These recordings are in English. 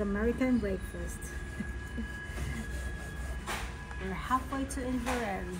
American breakfast. We're halfway to Inveraray.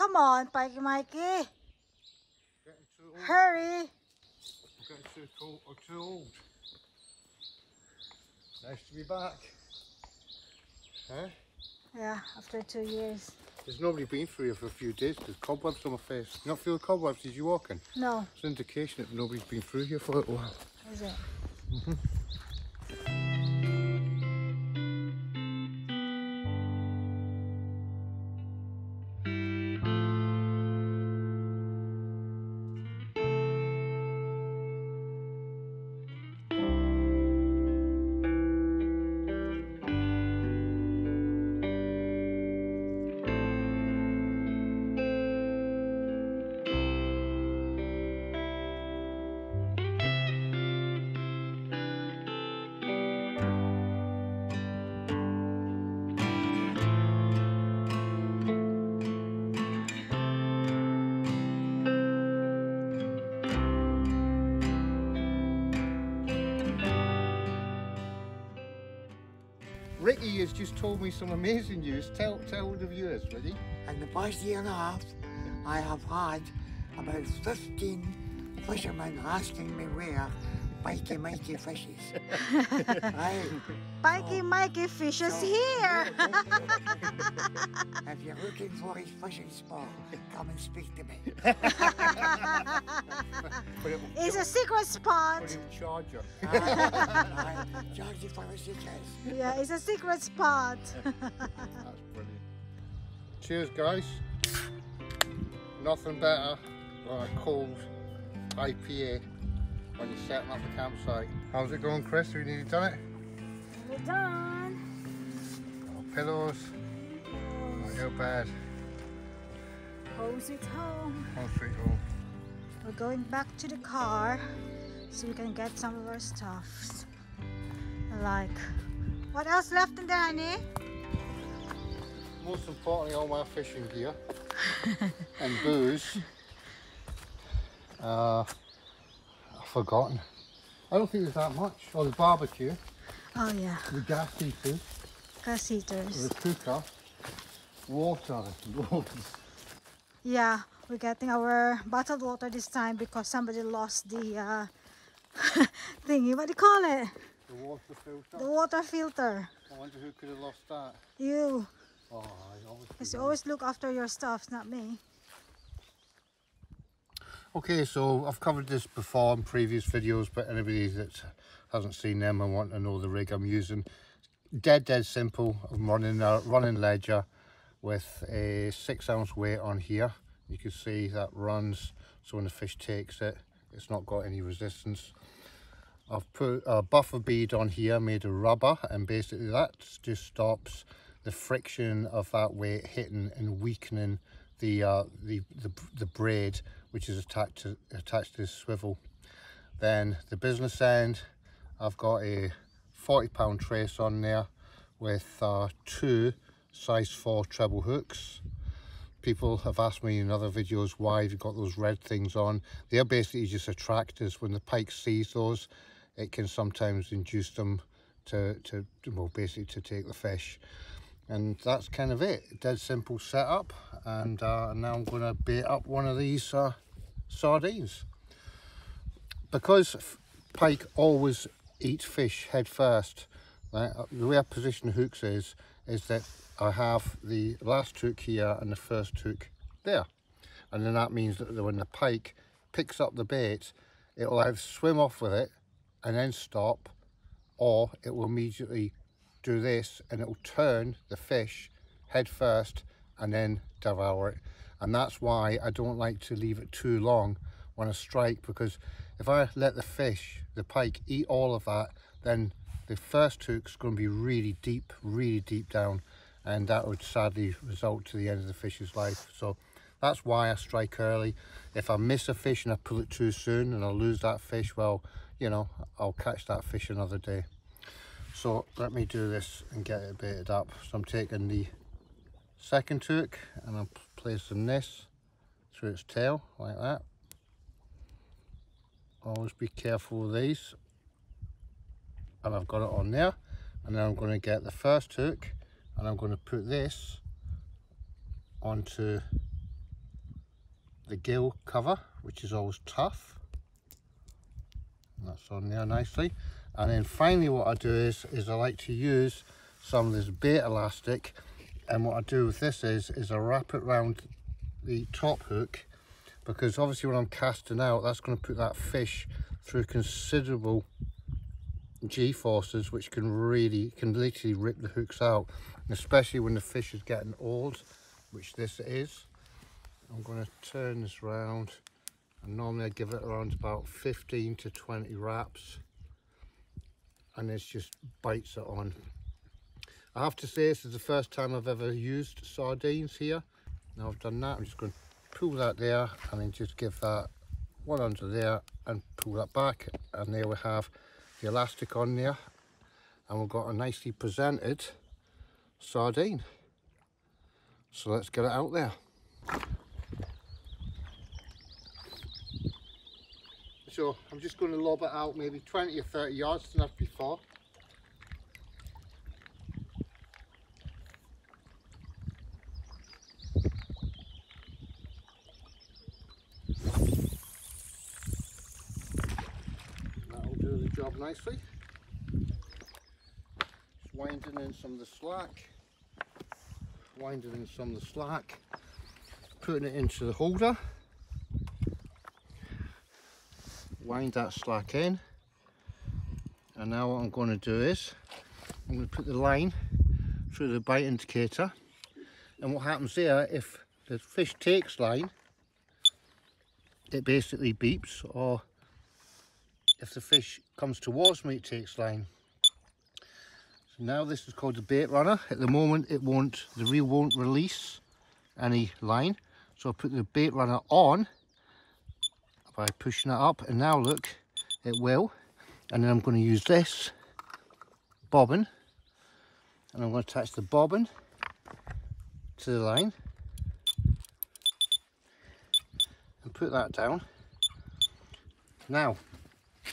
Come on, Pikey Mikey. Getting too old. Hurry. Getting too cold or too old. Nice to be back. Huh? Yeah, after two years. There's nobody been through here for a few days because cobwebs on my face. You not feel the cobwebs as you walk in? No, It's an indication that nobody's been through here for a little while. is it? Mm-hmm. Ricky has just told me some amazing news. Tell tell the viewers, ready? In the past year and a half, I have had about 15 fishermen asking me where Mikey Mikey fishes. I, Pikey oh. Mikey fish is here. if you're looking for his fishing spot, come and speak to me. It's a secret spot. put him charger. I, I charge you for the secrets. Yeah, it's a secret spot. That's brilliant. Cheers, guys. Nothing better than a cold IPA when you're setting up the campsite. How's it going, Chris? Have you nearly done it? We're done. Pillows. Not your bed. Home sweet home. Home sweet home. We're going back to the car so we can get some of our stuffs. Like, what else left in there, honey? Most importantly, all my fishing gear and booze. Uh, I've forgotten. I don't think there's that much. Oh, the barbecue, Oh yeah, the gas heaters, gas heaters. the cooker, water. Yeah, we're getting our bottled water this time because somebody lost the uh, thingy. What do you call it? The water filter. The water filter. I wonder who could have lost that. You. Oh, I always. Because you always look after your stuff, not me. Okay, so I've covered this before in previous videos, but anybody that hasn't seen them and want to know the rig I'm using, dead dead simple. I'm running a running ledger with a six ounce weight on here. You can see that runs, so when the fish takes it, it's not got any resistance. I've put a buffer bead on here made of rubber, and basically that just stops the friction of that weight hitting and weakening the uh, the, the the braid which is attached to attached to this swivel. Then the business end, I've got a 40 pound trace on there with uh, two size 4 treble hooks. People have asked me in other videos why you've got those red things on. They're basically just attractors. When the pike sees those, it can sometimes induce them to, to well, basically to take the fish. And that's kind of it. Dead simple setup. And uh, now I'm going to bait up one of these uh, sardines. Because pike always eat fish head first, uh, the way I position hooks is, is that I have the last hook here and the first hook there. And then that means that when the pike picks up the bait, it will either swim off with it and then stop, or it will immediately do this and it will turn the fish head first and then devour it. And that's why I don't like to leave it too long when I strike because if I let the fish, the pike, eat all of that, then the first hook's going to be really deep, really deep down, and that would sadly result to the end of the fish's life. So that's why I strike early. If I miss a fish and I pull it too soon and I lose that fish, well, you know, I'll catch that fish another day. So let me do this and get it baited up. So I'm taking the second hook and I'm placing this through its tail like that. Always be careful with these. And I've got it on there. And then I'm going to get the first hook and I'm going to put this onto the gill cover, which is always tough. And that's on there nicely. And then finally what I do is, is I like to use some of this bait elastic. And what I do with this is, is I wrap it around the top hook because obviously when I'm casting out, that's going to put that fish through considerable g-forces which can really can literally rip the hooks out especially when the fish is getting old which this is. I'm going to turn this round and normally I give it around about 15 to 20 wraps and this just bites it on I have to say this is the first time I've ever used sardines here now I've done that I'm just going to pull that there and then just give that one under there and pull that back and there we have the elastic on there and we've got a nicely presented sardine. So let's get it out there. So I'm just going to lob it out maybe 20 or 30 yards than I've before. job nicely. Just winding in some of the slack, winding in some of the slack, putting it into the holder, wind that slack in, and now what I'm going to do is I'm going to put the line through the bite indicator. And what happens there if the fish takes line it basically beeps or if the fish comes towards me it takes line. So now this is called the bait runner. At the moment it won't the reel won't release any line. So I'll put the bait runner on by pushing it up and now look it will. And then I'm going to use this bobbin and I'm going to attach the bobbin to the line and put that down. Now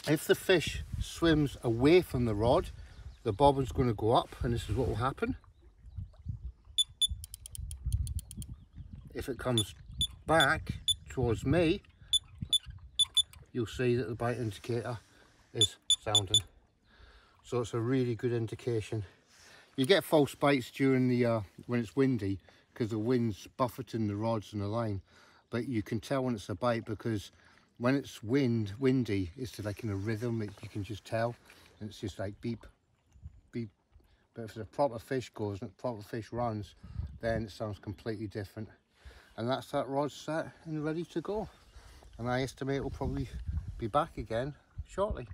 if the fish swims away from the rod, the bobbin's going to go up and this is what will happen. If it comes back towards me, you'll see that the bite indicator is sounding. So it's a really good indication. You get false bites during the uh, when it's windy because the wind's buffeting the rods and the line. But you can tell when it's a bite because when it's wind windy it's like in a rhythm you can just tell. And it's just like beep beep. But if the proper fish goes and the proper fish runs then it sounds completely different. And that's that rod set and ready to go. And I estimate will probably be back again shortly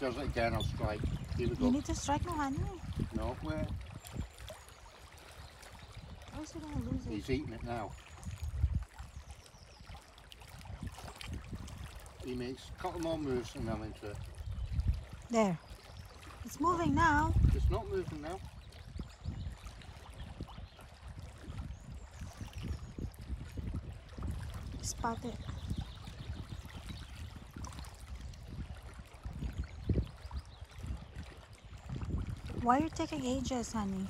does it again, I'll strike. Here we go. You need to strike no honey. No, where? Is he gonna lose it? He's eating it now. He makes a couple more moves and I'm into it. There. It's moving now. It's not moving now. Spot it. Why are you taking ages, honey?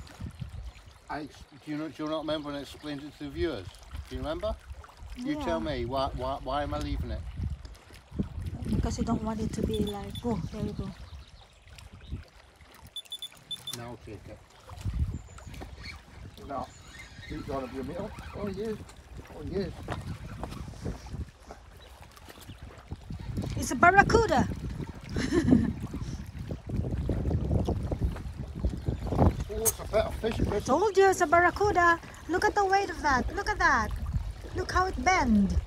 I, do, you not, do you not remember when I explained it to the viewers? Do you remember? You tell me, why, why, why am I leaving it? Because you don't want it to be like, oh, there you go. Now I'll take it. Now, he's got to be a meal. Oh, yes. Oh, yes. It's a barracuda. Fish, Chris. Told you it's a barracuda. Look at the weight of that. Look at that. Look how it bend.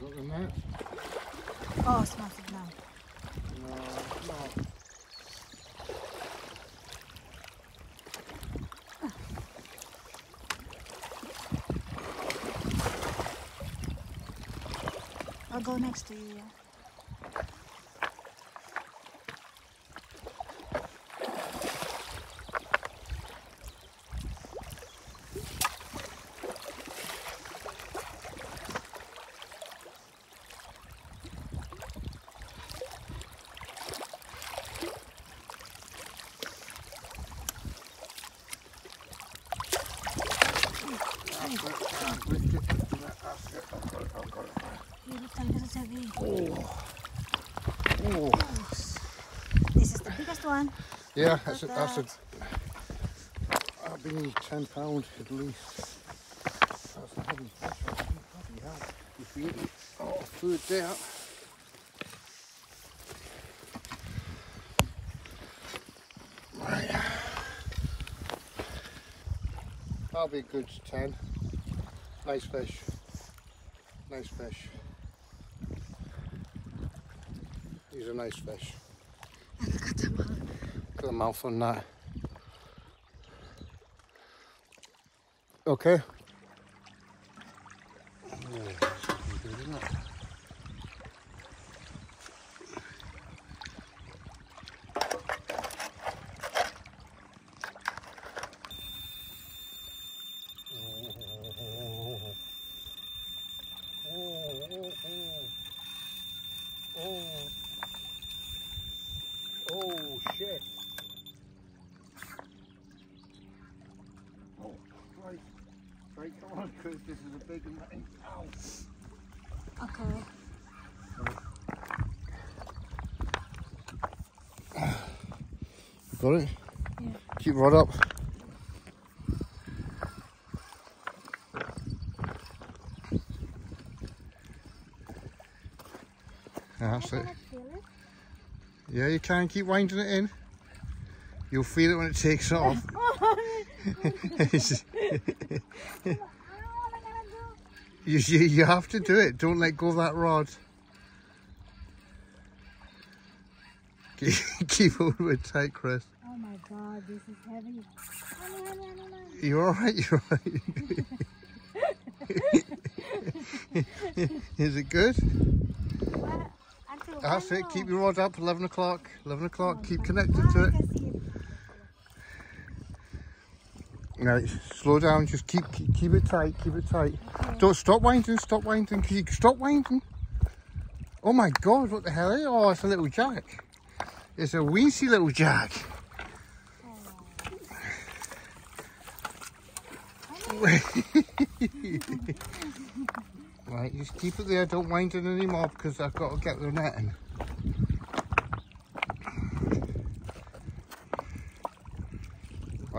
Look at that. Oh, it's massive now. No, no. I'll go next to you. yeah. Lift it, lift it, that's it. I've got it, I've got it. You look like this is heavy. Oh. Oh. This is the biggest one. Yeah, that's a, at that's a, that. that'll be 10 pound at least. That's a heavy a heavy hell. If you eat oh, food there. Right. That'll be a good 10. Nice fish. Nice fish. These a nice fish. Look at them all. Look at the mouth on that. Okay. Oh shit. Oh, right. Right, come on, Chris, this is a big one. Ow. Okay. Got it? Yeah. Keep right up. Yeah, that's it. feel it. Yeah, you can keep winding it in. You'll feel it when it takes off. Oh, You, you, you have to do it. Don't let go of that rod. Keep, keep holding it tight, Chris. Oh my god, this is heavy. Honey, honey, honey. You're alright, you're alright. Is it good? That's it. Keep your rod up. 11 o'clock. 11 o'clock. Oh keep Oh, connected to it. can see it. Right, slow down. Just keep keep, keep it tight. Keep it tight. Don't stop winding. Stop winding. Cause you stop winding. Oh my God! What the hell? Is it? Oh, it's a little jack. It's a weensy little jack. right, just keep it there. Don't wind it anymore because I've got to get the net netting.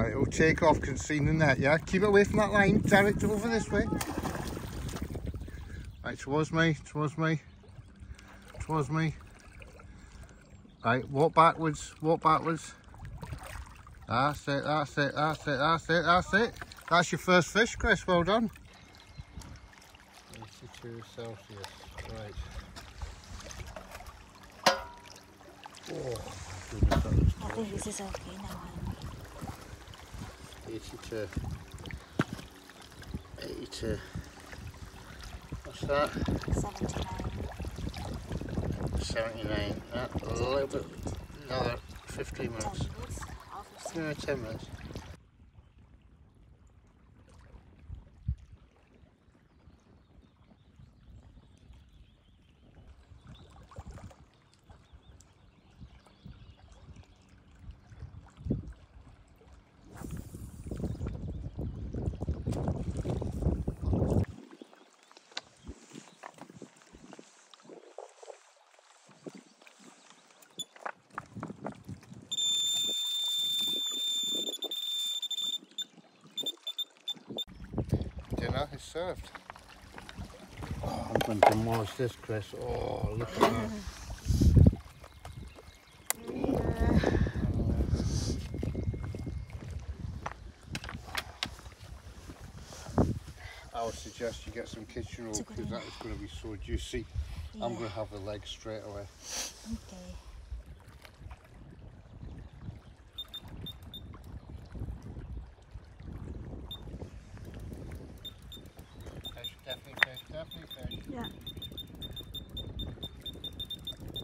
Right, it'll take off because it's seen the net, yeah? Keep it away from that line. Direct it over this way. Right, towards me, towards me, towards me. Right, walk backwards, walk backwards. That's it, that's it, that's it, that's it, that's it. That's your first fish, Chris, well done. 82 Celsius, right. Oh, goodness, I think this is okay now. Honey. 82. 82. What's that? 79. 79. That, a little bit, another 15 10 minutes. minutes. Half of No, 10 minutes. Dinner is served. Oh, I'm going to demolish this, Chris. Oh, look at that. I would suggest you get some kitchen roll It's a good because that is going to be so juicy. I'm going to have the leg straight away. Okay. Fish, definitely fish, definitely fish. Yeah.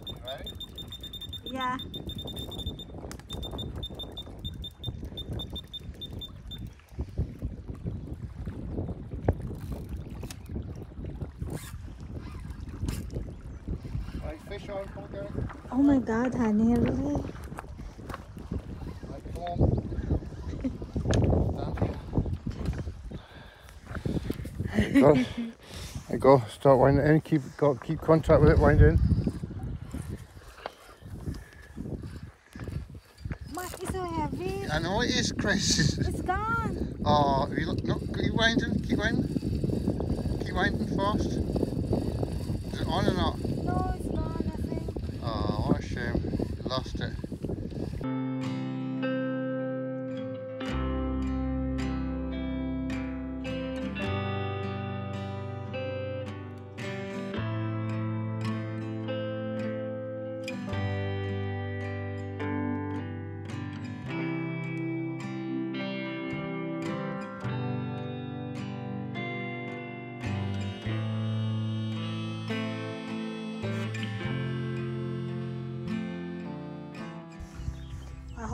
You ready? Yeah. Right, fish on, come on, girl. Oh my god, honey, really? Right, come on. Stand here. There you go. There you go. Start winding in. Keep got keep contact with it. Wind in. What is so heavy? I know it is, Chris. It's gone. oh, have you look? No, keep winding. Keep winding. Keep winding fast. Is it on or not? No, it's gone, I think. Oh, what a shame. You lost it.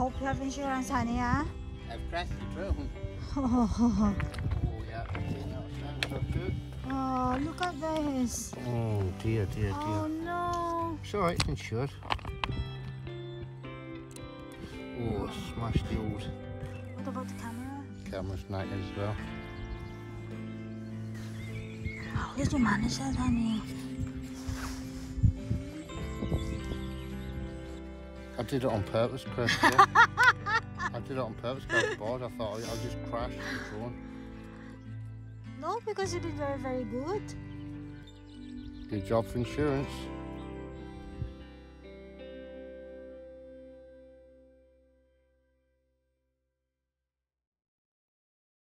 Hope you have insurance, honey, huh? I've crashed the drone. oh, Oh yeah, see that sounds so good. Oh, look at this. Oh dear, dear, oh, dear. Oh no. It's alright, it's insured. Oh, it smashed the old What about the camera? camera's knackered as well. How did you manage that, honey? I did it on purpose, Chris. yeah. I did it on purpose because I was bored. I thought I'll just crash the drone. No, because you did very, very good. Good job for insurance.